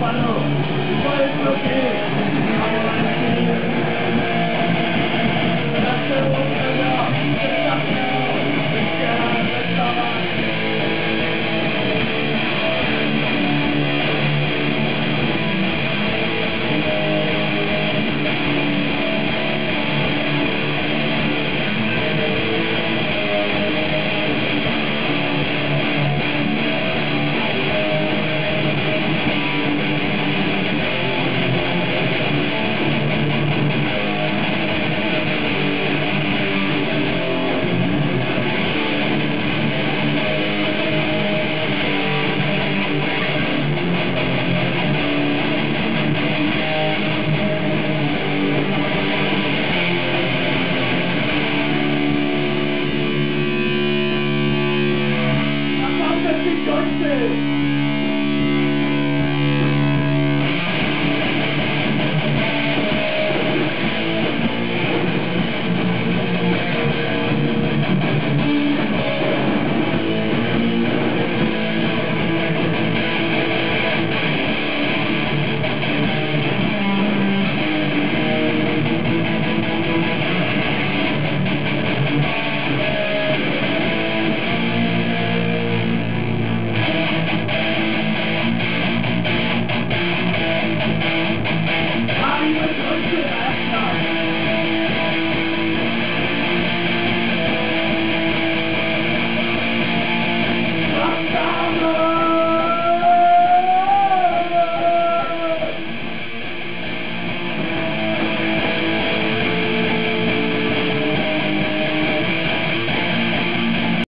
Panu.